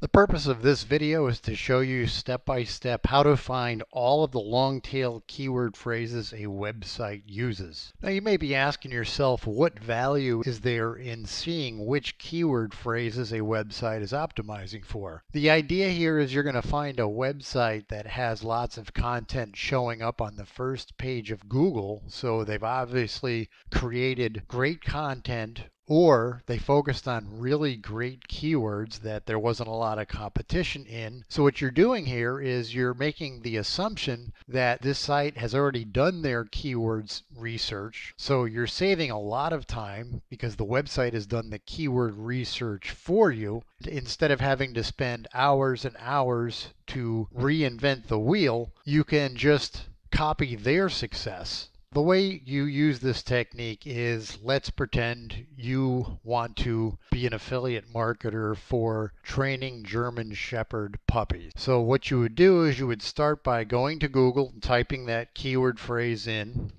The purpose of this video is to show you step by step how to find all of the long tail keyword phrases a website uses. Now you may be asking yourself what value is there in seeing which keyword phrases a website is optimizing for. The idea here is you're going to find a website that has lots of content showing up on the first page of Google. So they've obviously created great content or they focused on really great keywords that there wasn't a lot of competition in. So what you're doing here is you're making the assumption that this site has already done their keywords research. So you're saving a lot of time because the website has done the keyword research for you instead of having to spend hours and hours to reinvent the wheel, you can just copy their success the way you use this technique is let's pretend you want to be an affiliate marketer for training German Shepherd puppies. So what you would do is you would start by going to Google and typing that keyword phrase in.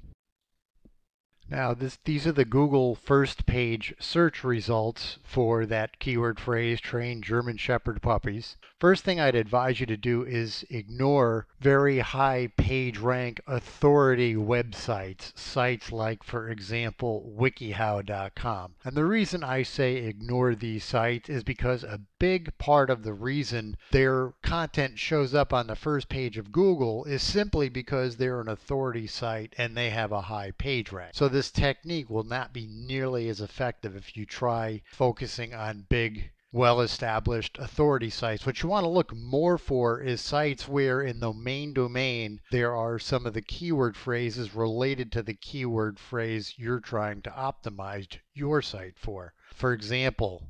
Now this, these are the Google first page search results for that keyword phrase, train German Shepherd puppies. First thing I'd advise you to do is ignore very high page rank authority websites, sites like, for example, wikihow.com. And the reason I say ignore these sites is because a big part of the reason their content shows up on the first page of Google is simply because they're an authority site and they have a high page rank. So this technique will not be nearly as effective if you try focusing on big well established authority sites. What you want to look more for is sites where in the main domain there are some of the keyword phrases related to the keyword phrase you're trying to optimize your site for. For example,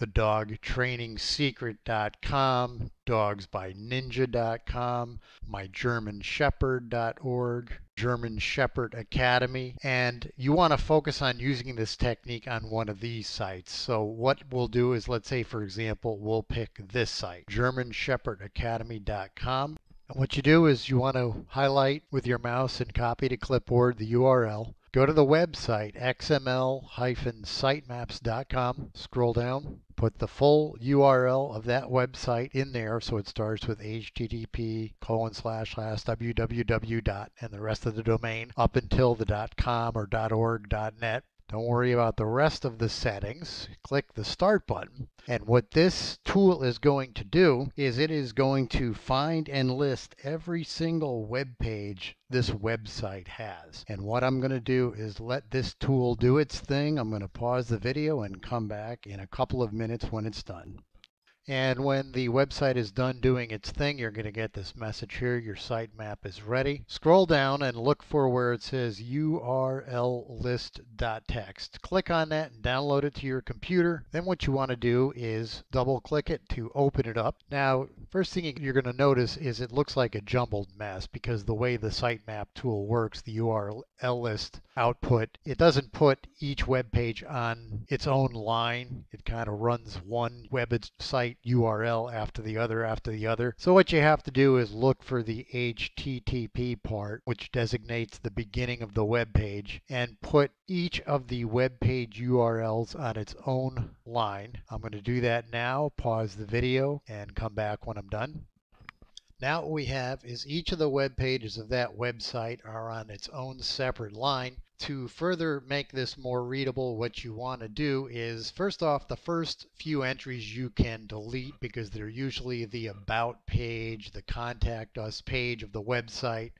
thedogtrainingsecret.com, dogsbyninja.com, mygermanshepherd.org, German Shepherd Academy, and you want to focus on using this technique on one of these sites. So what we'll do is, let's say for example, we'll pick this site, germanshepherdacademy.com. And what you do is you want to highlight with your mouse and copy to clipboard the URL. Go to the website xml-sitemaps.com, scroll down, put the full URL of that website in there so it starts with http colon slash slash www dot and the rest of the domain up until the dot com or dot org dot net don't worry about the rest of the settings. Click the Start button. And what this tool is going to do is it is going to find and list every single web page this website has. And what I'm going to do is let this tool do its thing. I'm going to pause the video and come back in a couple of minutes when it's done. And when the website is done doing its thing, you're going to get this message here. Your sitemap is ready. Scroll down and look for where it says URL list.txt. Click on that and download it to your computer. Then what you want to do is double click it to open it up. Now, first thing you're going to notice is it looks like a jumbled mess because the way the sitemap tool works, the URL list output, it doesn't put each web page on its own line. It kind of runs one website URL after the other after the other. So what you have to do is look for the HTTP part, which designates the beginning of the web page, and put each of the web page URLs on its own line. I'm going to do that now, pause the video, and come back when I'm done. Now what we have is each of the web pages of that website are on its own separate line. To further make this more readable, what you want to do is first off, the first few entries you can delete because they're usually the about page, the contact us page of the website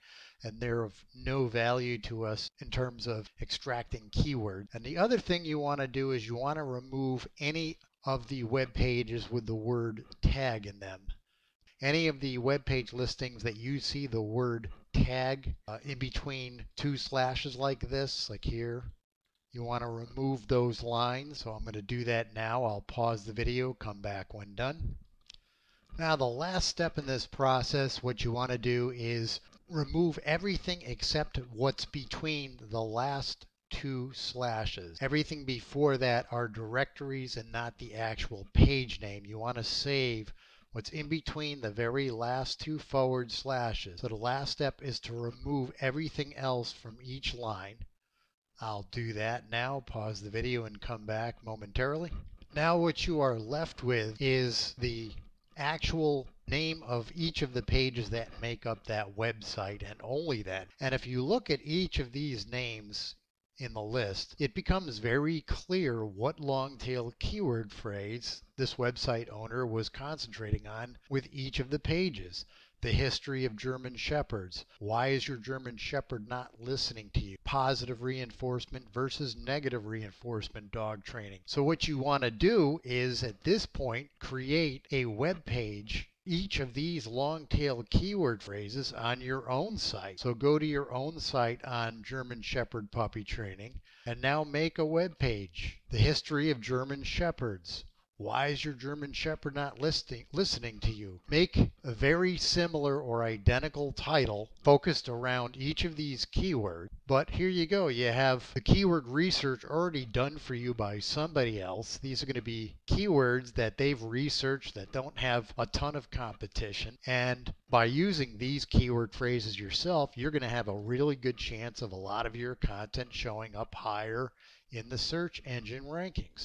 and they're of no value to us in terms of extracting keywords. And the other thing you want to do is you want to remove any of the web pages with the word tag in them any of the web page listings that you see the word tag uh, in between two slashes like this, like here, you want to remove those lines. So I'm going to do that now. I'll pause the video, come back when done. Now the last step in this process, what you want to do is remove everything except what's between the last two slashes. Everything before that are directories and not the actual page name. You want to save what's in between the very last two forward slashes. So the last step is to remove everything else from each line. I'll do that now, pause the video and come back momentarily. Now what you are left with is the actual name of each of the pages that make up that website and only that. And if you look at each of these names in the list, it becomes very clear what long tail keyword phrase this website owner was concentrating on with each of the pages. The history of German Shepherds. Why is your German Shepherd not listening to you? Positive reinforcement versus negative reinforcement dog training. So what you want to do is at this point create a web page each of these long tail keyword phrases on your own site. So go to your own site on German Shepherd puppy training and now make a web page. The history of German Shepherds. Why is your German Shepherd not listening, listening to you? Make a very similar or identical title focused around each of these keywords. But here you go. You have the keyword research already done for you by somebody else. These are going to be keywords that they've researched that don't have a ton of competition. And by using these keyword phrases yourself, you're going to have a really good chance of a lot of your content showing up higher in the search engine rankings.